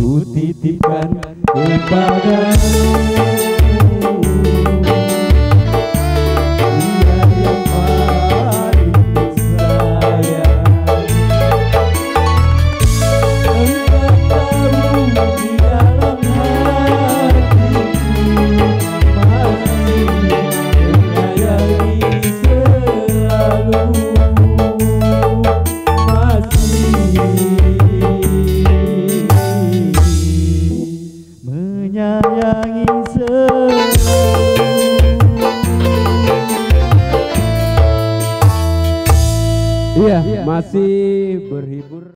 ku titipkan kepadamu menyayangi selalu Iya, masih berhibur.